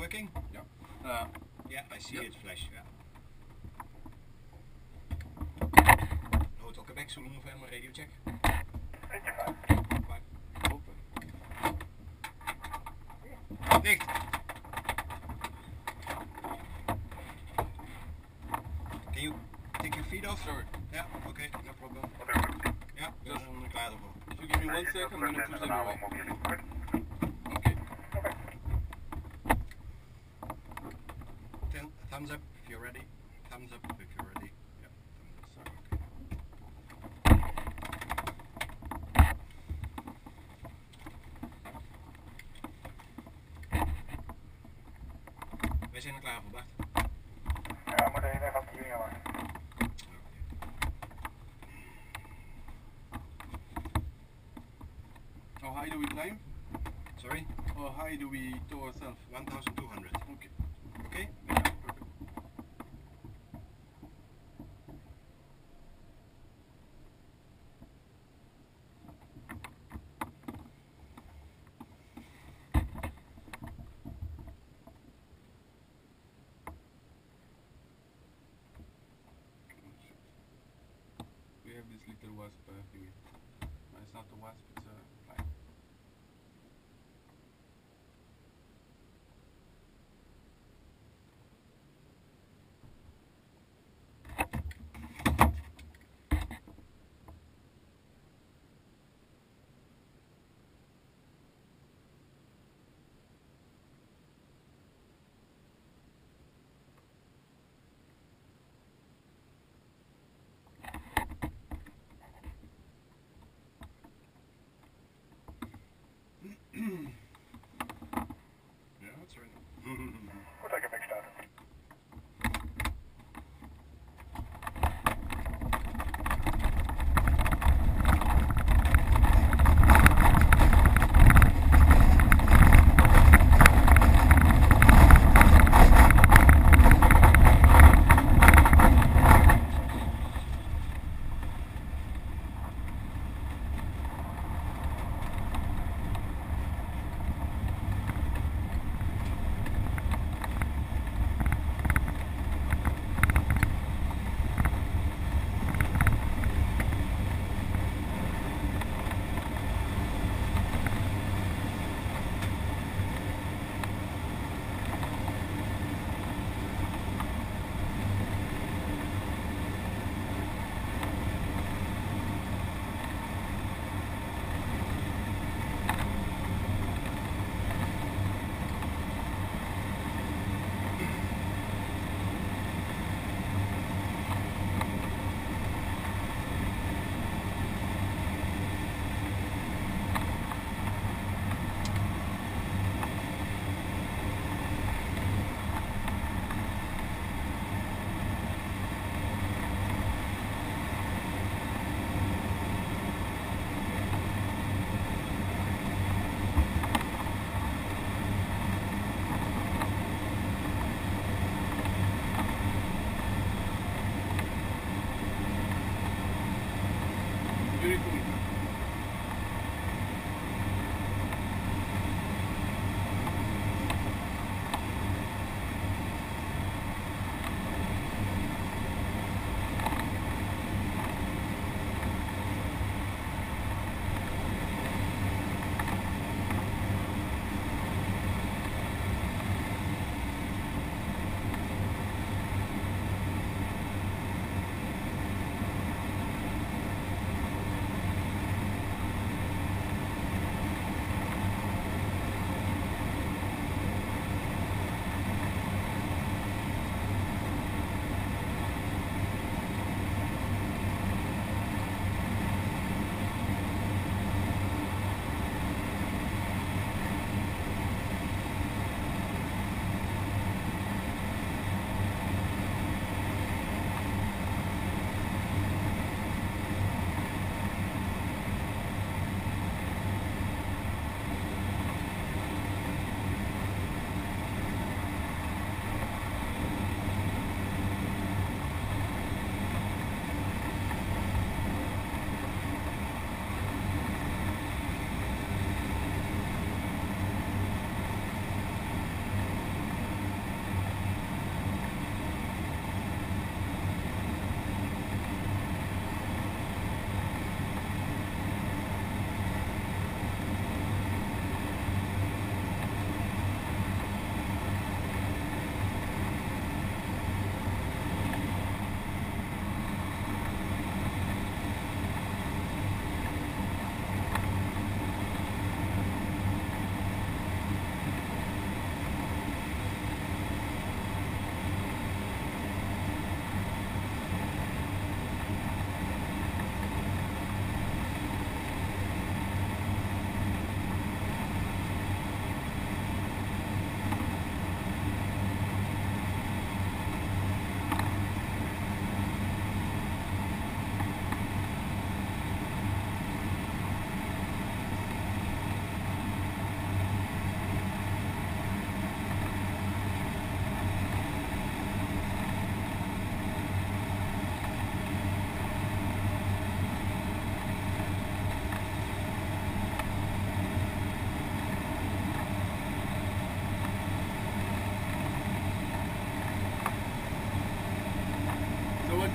working? Ja. Uh, Yeah, I see Yep. it flash. Yeah. No talkback, Zulu November radio check. Dicht. Can you take your feet off? Sure. Yeah, okay, no problem. Er klaar voor. If you give me one second, I'm gonna push them away. Voor, Bart. Ja, moet even even activeren, maar. How do we climb? Sorry? How high do we tow ourselves? 1200. Okay. Okay? Yeah, perfect. We wasp uh, thingy. Uh, It's not the wasp, it's a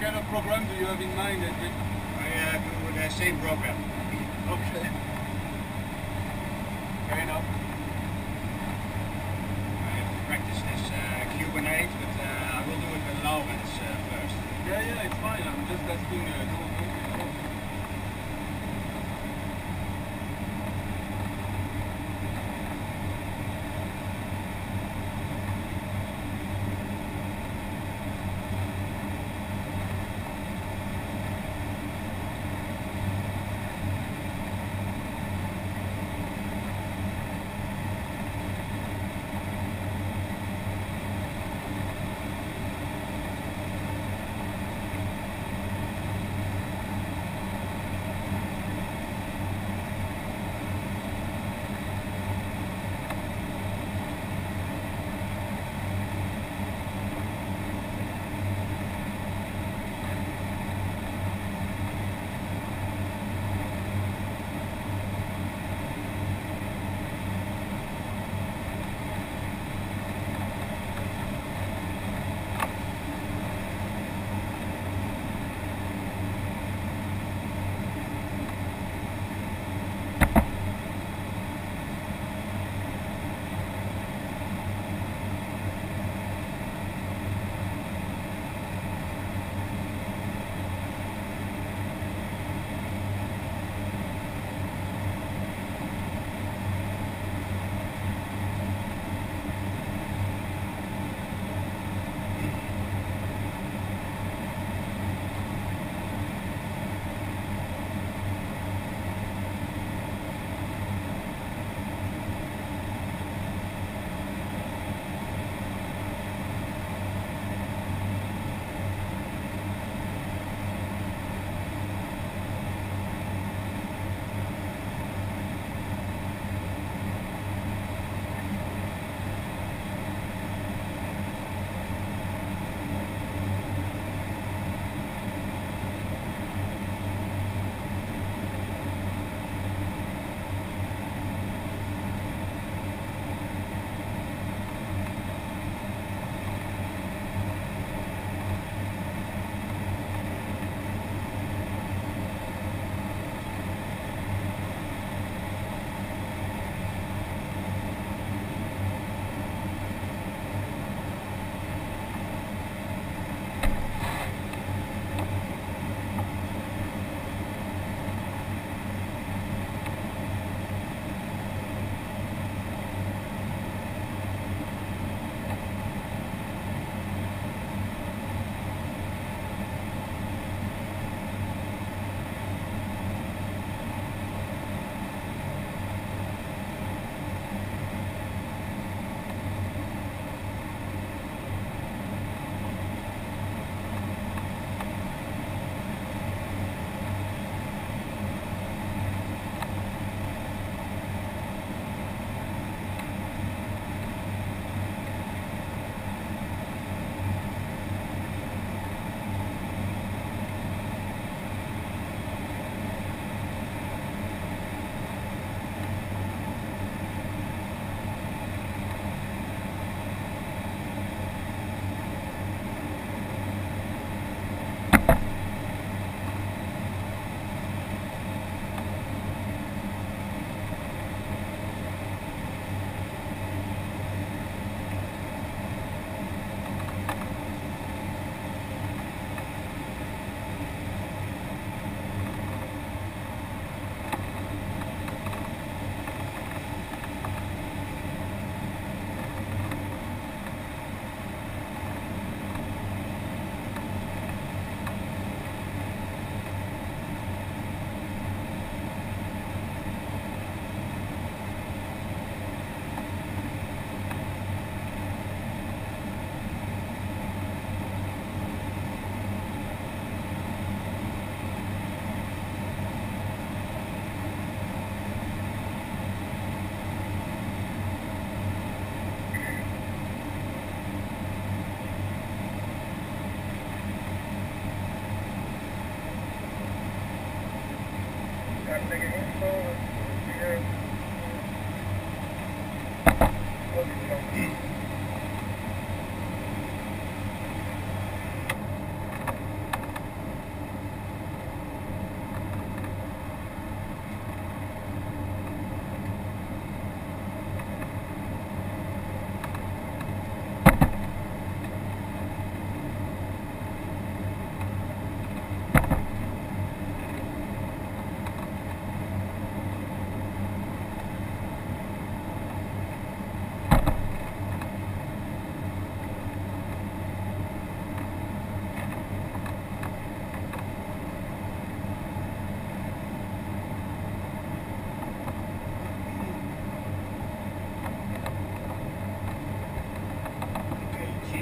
kind of program do you have in mind? I uh, the same program. Okay. Fair enough.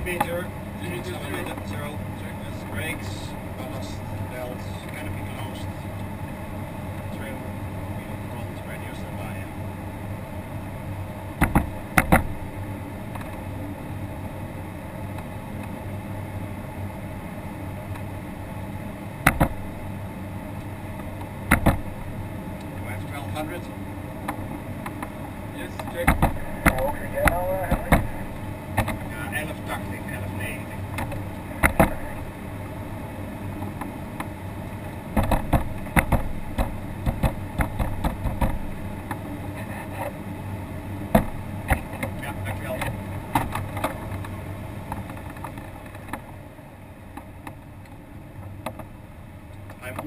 major, 3 0, brakes.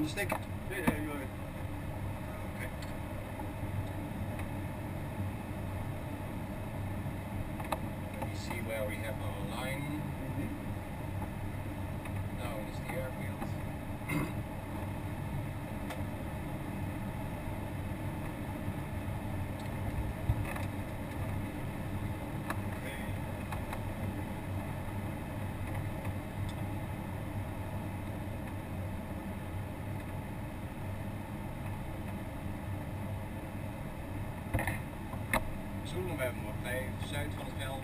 Stick. We hebben nog bij zuid van het veld.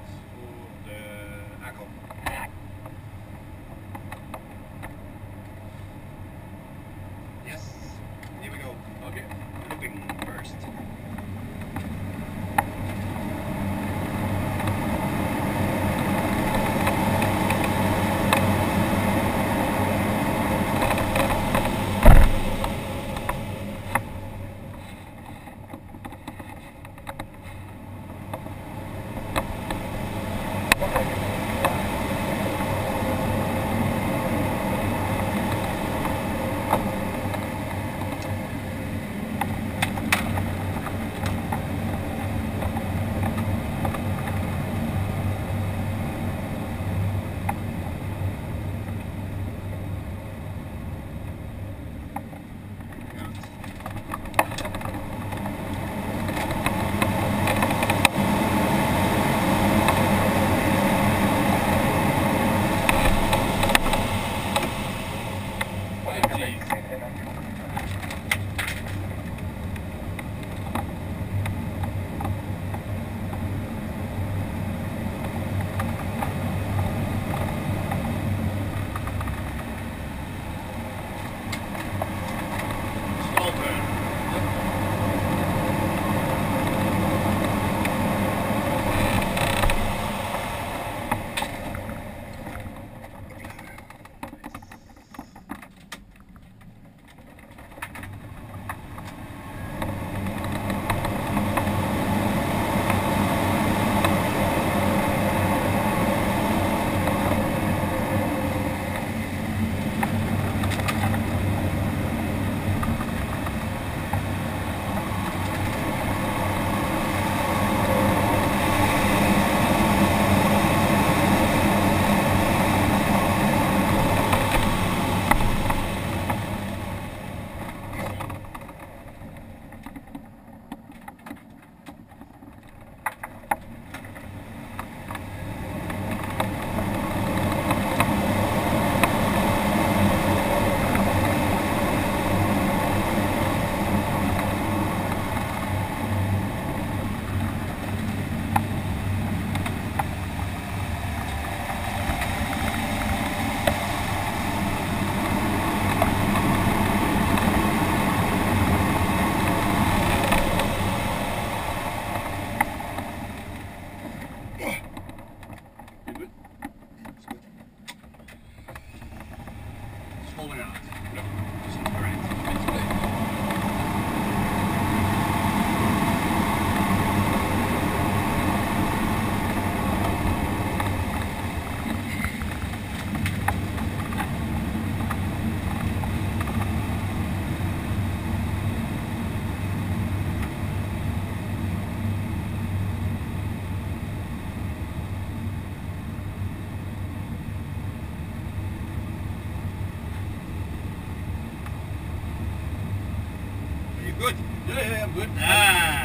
pull it out.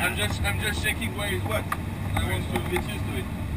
I'm just, I'm just shaking where. I want to get used to it.